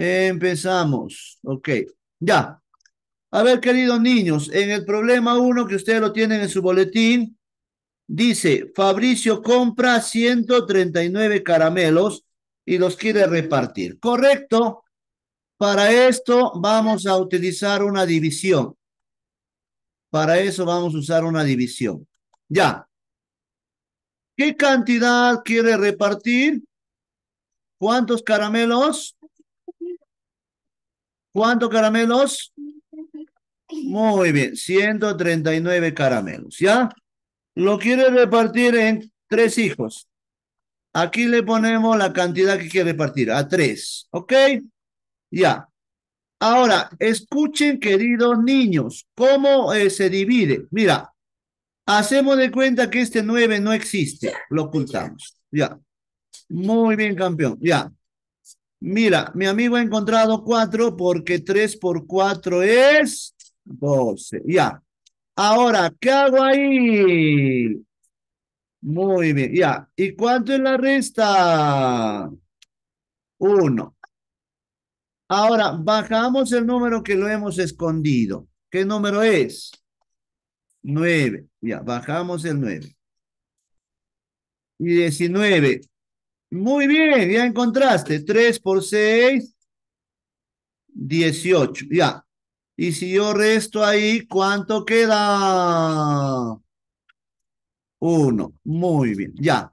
Empezamos. Ok. Ya. A ver, queridos niños, en el problema uno que ustedes lo tienen en su boletín, dice, Fabricio compra 139 caramelos y los quiere repartir. ¿Correcto? Para esto vamos a utilizar una división. Para eso vamos a usar una división. Ya. ¿Qué cantidad quiere repartir? ¿Cuántos caramelos? ¿Cuántos caramelos? Muy bien, 139 caramelos, ¿ya? Lo quiere repartir en tres hijos. Aquí le ponemos la cantidad que quiere repartir, a tres, ¿ok? Ya. Ahora, escuchen, queridos niños, cómo eh, se divide. Mira, hacemos de cuenta que este 9 no existe, lo ocultamos. Ya. Muy bien, campeón. Ya. Mira, mi amigo ha encontrado 4 porque 3 por 4 es 12. Ya. Ahora, ¿qué hago ahí? Muy bien, ya. ¿Y cuánto es la resta? 1. Ahora, bajamos el número que lo hemos escondido. ¿Qué número es? 9. Ya, bajamos el 9. Y 19. Muy bien, ya encontraste. 3 por 6, 18. Ya. Y si yo resto ahí, ¿cuánto queda? 1. Muy bien, ya.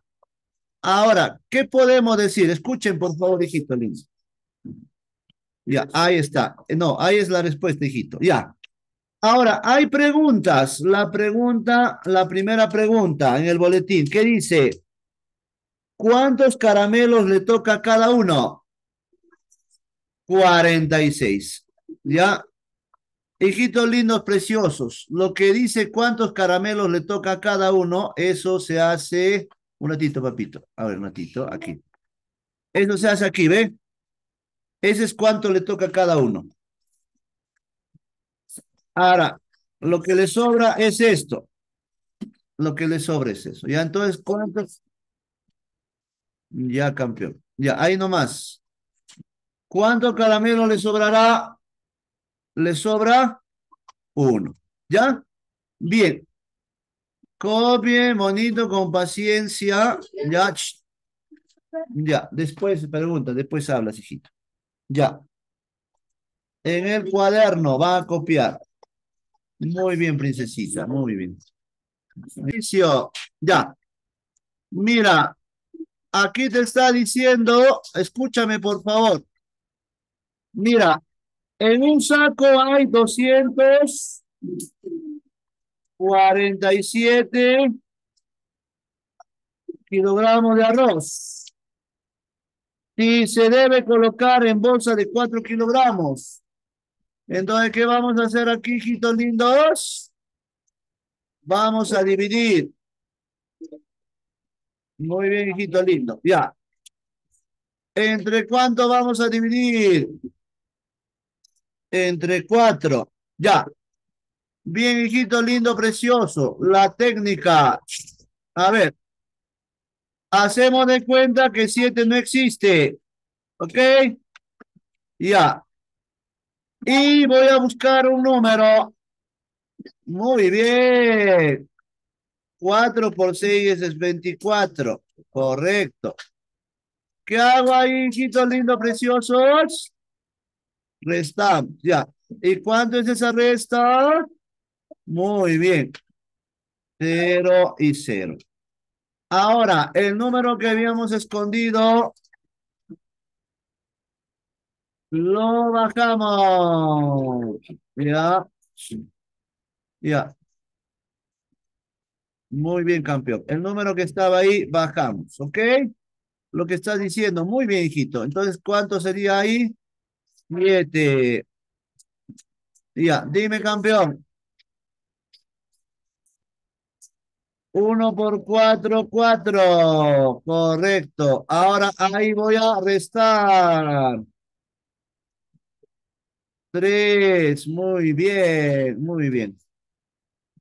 Ahora, ¿qué podemos decir? Escuchen, por favor, hijito lindo. Ya, ahí está. No, ahí es la respuesta, hijito. Ya. Ahora, hay preguntas. La pregunta, la primera pregunta en el boletín, ¿qué dice? ¿Cuántos caramelos le toca a cada uno? 46. ¿Ya? Hijitos lindos, preciosos. Lo que dice cuántos caramelos le toca a cada uno, eso se hace... Un ratito, papito. A ver, un ratito, aquí. Eso se hace aquí, ¿ve? Ese es cuánto le toca a cada uno. Ahora, lo que le sobra es esto. Lo que le sobra es eso. Ya, entonces, ¿cuántos? Ya, campeón. Ya, ahí nomás. ¿Cuánto caramelo le sobrará? Le sobra uno. ¿Ya? Bien. Copie, bonito, con paciencia. Ya. Ya, después pregunta, después hablas, hijito. Ya. En el cuaderno va a copiar. Muy bien, princesita, muy bien. Ya. Mira, aquí te está diciendo, escúchame por favor. Mira, en un saco hay 247 kilogramos de arroz. Y se debe colocar en bolsa de 4 kilogramos. Entonces, ¿qué vamos a hacer aquí, hijitos lindos? Vamos a dividir. Muy bien, hijito lindo. Ya. ¿Entre cuánto vamos a dividir? Entre cuatro. Ya. Bien, hijito lindo, precioso. La técnica. A ver. Hacemos de cuenta que 7 no existe. ¿Ok? Ya. Y voy a buscar un número. Muy bien. 4 por 6 es 24. Correcto. ¿Qué hago ahí, hijitos lindos, preciosos? Restamos, ya. ¿Y cuánto es esa resta? Muy bien. Cero y cero. Ahora, el número que habíamos escondido, lo bajamos. Ya. Ya. Muy bien, campeón. El número que estaba ahí, bajamos, ¿ok? Lo que estás diciendo, muy bien, hijito. Entonces, ¿cuánto sería ahí? Siete. Ya, dime, campeón. Uno por cuatro, cuatro. Correcto. Ahora ahí voy a restar. Tres. Muy bien, muy bien.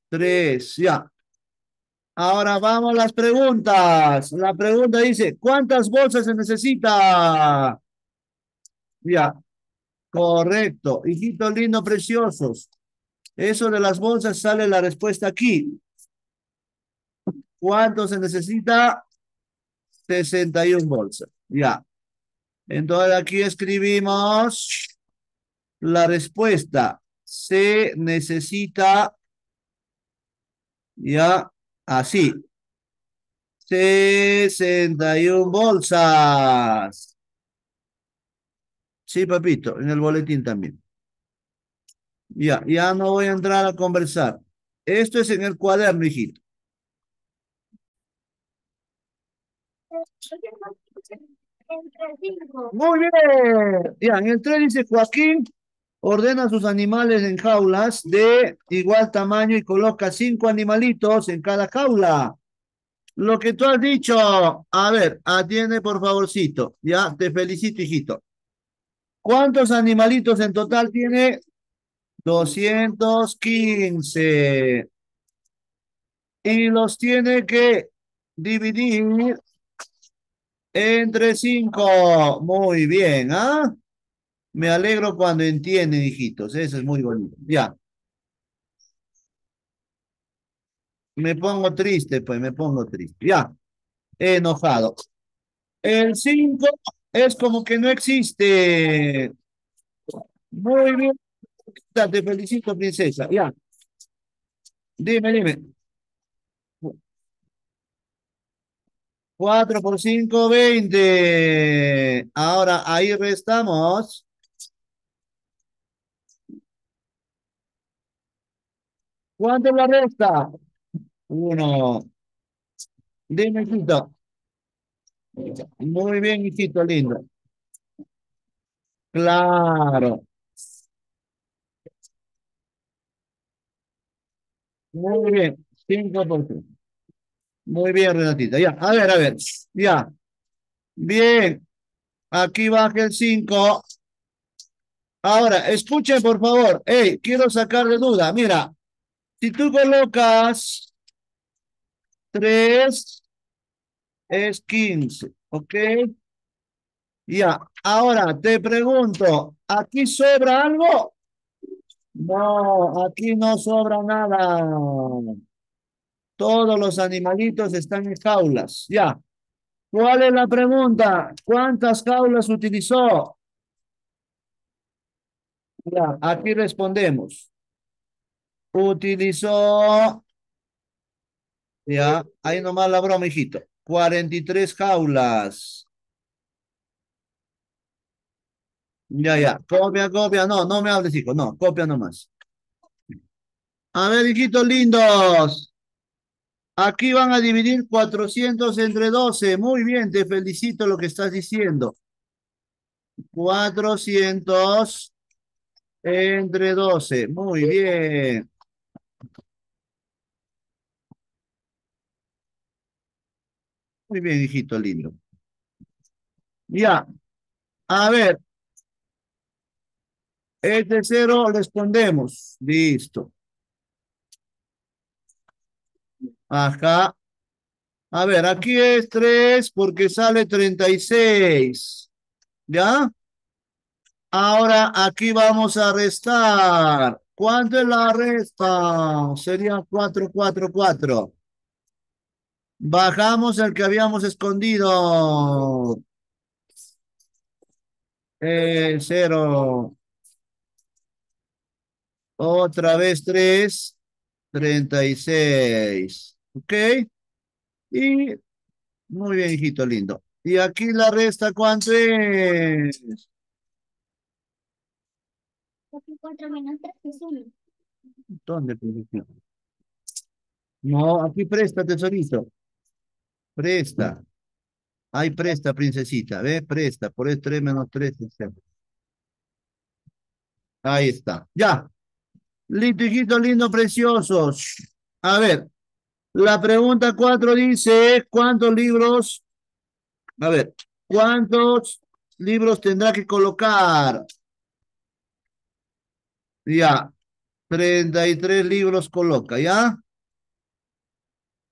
Tres, ya. Ahora vamos a las preguntas. La pregunta dice, ¿cuántas bolsas se necesita? Ya, Correcto. Hijitos lindos, preciosos. Eso de las bolsas sale la respuesta aquí. ¿Cuánto se necesita? 61 bolsas. Ya. Entonces aquí escribimos la respuesta. Se necesita, ya, así. 61 bolsas. Sí, papito, en el boletín también. Ya, ya no voy a entrar a conversar. Esto es en el cuaderno, hijito. Muy bien. Ya, en el 3 dice Joaquín ordena sus animales en jaulas de igual tamaño y coloca cinco animalitos en cada jaula. Lo que tú has dicho, a ver, atiende por favorcito. Ya, te felicito, hijito. ¿Cuántos animalitos en total tiene? 215. Y los tiene que dividir entre cinco. Muy bien, ¿ah? Me alegro cuando entienden, hijitos. Eso es muy bonito. Ya. Me pongo triste, pues, me pongo triste. Ya. Enojado. El 5 es como que no existe. Muy bien. Te felicito, princesa. Ya. Dime, dime. 4 por 5, 20. Ahora ahí restamos. ¿Cuánto la resta? Uno. Dime, hijito. Muy bien, hijito lindo. Claro. Muy bien. Cinco por cinco. Muy bien, Renatita. Ya, a ver, a ver. Ya. Bien. Aquí baja el 5. Ahora, escuchen, por favor. Hey, quiero sacar de duda. Mira, si tú colocas 3, es 15. ¿Ok? Ya. Ahora, te pregunto, ¿aquí sobra algo? No, aquí no sobra nada. Todos los animalitos están en jaulas. Ya. ¿Cuál es la pregunta? ¿Cuántas jaulas utilizó? Ya, aquí respondemos. Utilizó. Ya, ahí nomás la broma, hijito. 43 jaulas. Ya, ya. Copia, copia. No, no me hables, hijo. No, copia nomás. A ver, hijitos lindos. Aquí van a dividir 400 entre 12. Muy bien, te felicito lo que estás diciendo. 400 entre 12. Muy bien. Muy bien, hijito lindo. Ya. A ver. Este cero respondemos. Listo. Ajá. A ver, aquí es 3 porque sale 36. ¿Ya? Ahora aquí vamos a restar. ¿Cuánto es la resta? Sería 4, 4, 4. Bajamos el que habíamos escondido. Eh, cero. Otra vez 3. 36. ¿Ok? Y muy bien, hijito lindo. Y aquí la resta, ¿cuánto es? 4 menos 3 es 1. ¿Dónde? No, aquí presta, tesorito. Presta. Ahí presta, princesita. ¿Ves? Presta. Por eso 3 menos 3 es 0. Ahí está. Ya. Listo, hijito lindo, preciosos. A ver, la pregunta cuatro dice, ¿cuántos libros? A ver, ¿cuántos libros tendrá que colocar? Ya, 33 libros coloca, ¿ya?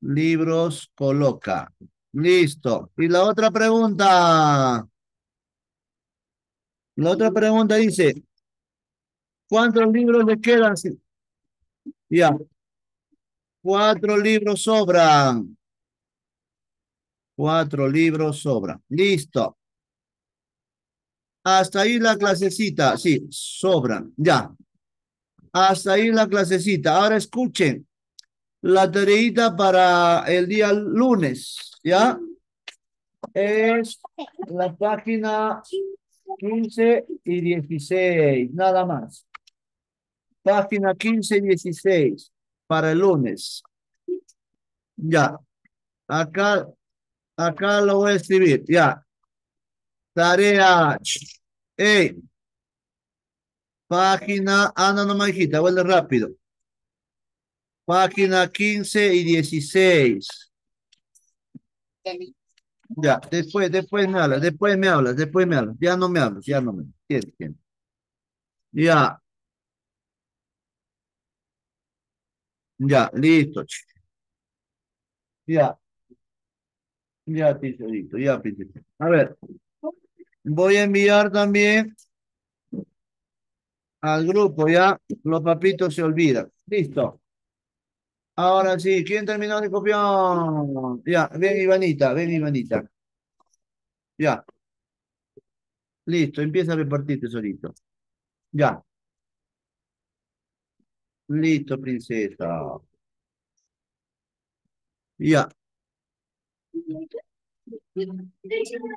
Libros coloca. Listo. Y la otra pregunta. La otra pregunta dice, ¿Cuántos libros le quedan? Ya. Cuatro libros sobran. Cuatro libros sobran. Listo. Hasta ahí la clasecita. Sí, sobran. Ya. Hasta ahí la clasecita. Ahora escuchen. La tareita para el día lunes. ¿Ya? Es la página 15 y 16. Nada más. Página 15 y 16 para el lunes. Ya. Acá, acá lo voy a escribir. Ya. Tarea. Hey. Página. Ah, no, no, me hijita. Vuelve rápido. Página 15 y 16. Ya, después, después me hablas, después me hablas, después me hablas. Ya no me hablas, ya no me. ¿Quién, Ya. Ya, listo. Ya. Ya, listo, ya, listo. A ver. Voy a enviar también al grupo, ya. Los papitos se olvidan. Listo. Ahora sí, ¿quién terminó de copiar? Ya, ven Ivanita, ven Ivanita. Ya. Listo, empieza a repartirte solito. Ya. Listo, princesa. Ya.